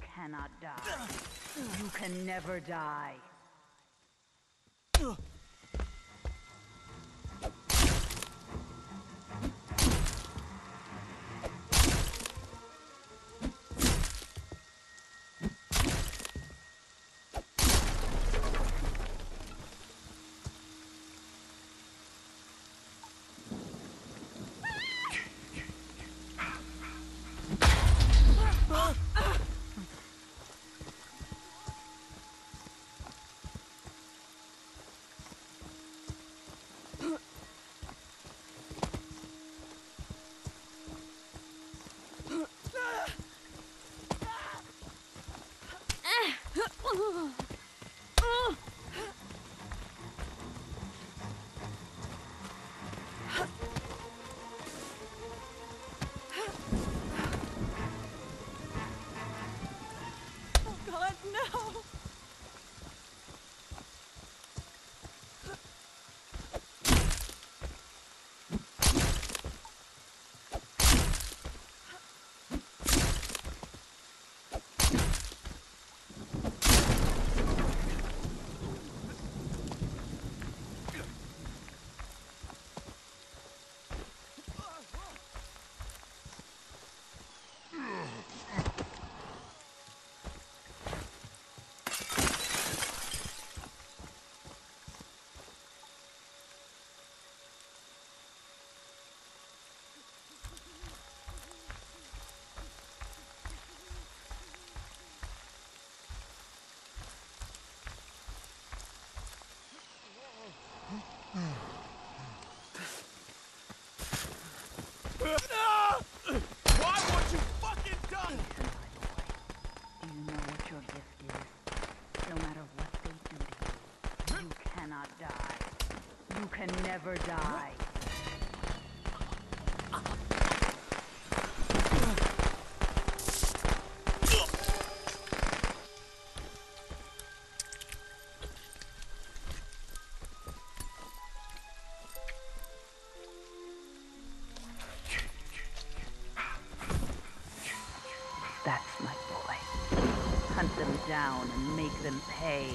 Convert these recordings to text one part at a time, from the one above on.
Cannot die. You can never die. Why down and make them pay.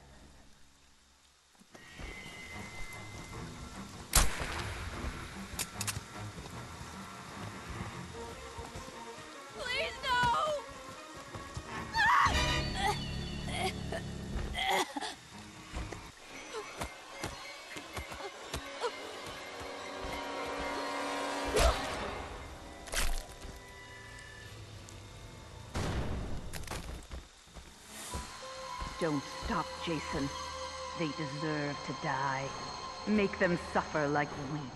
Don't stop, Jason. They deserve to die. Make them suffer like we did.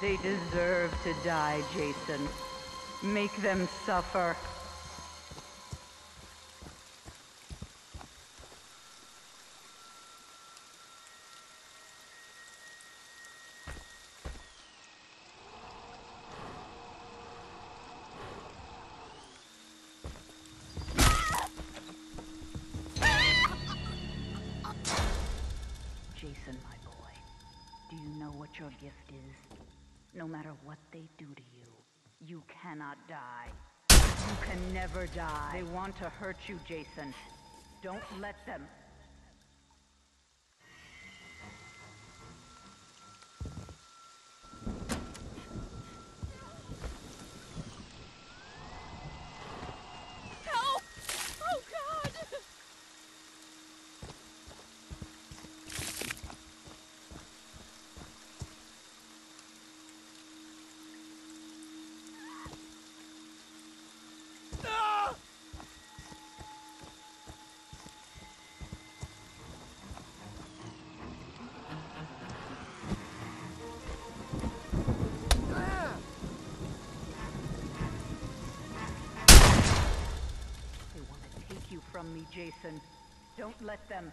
They deserve to die, Jason. Make them suffer. Your gift is? No matter what they do to you, you cannot die. You can never die. They want to hurt you, Jason. Don't let them. Jason. Don't let them.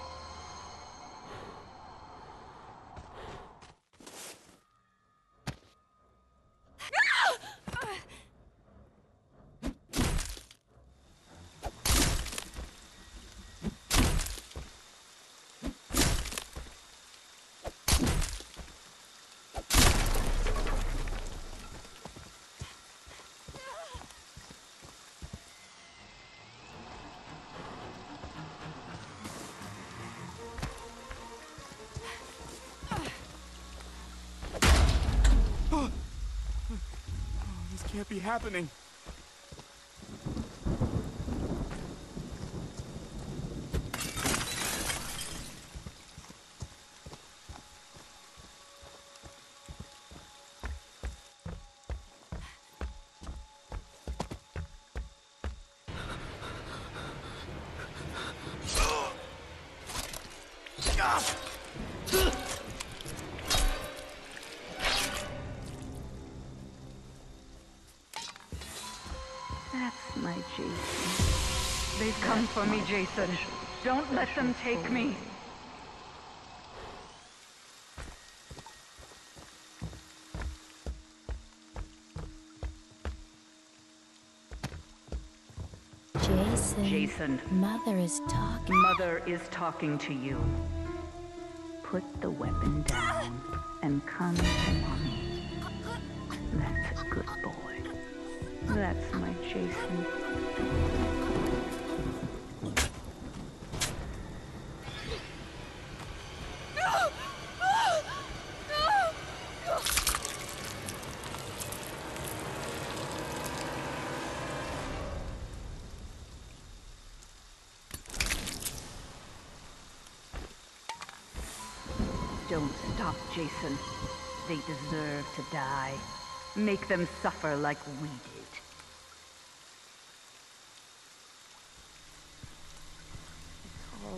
Can't be happening. That's Jason. They've come for me, Jason. Don't let them take me. Jason. Jason. Mother is talking. Mother is talking to you. Put the weapon down and come to mommy. That's a good boy. That's my Jason. Don't stop, Jason. They deserve to die. Make them suffer like we did.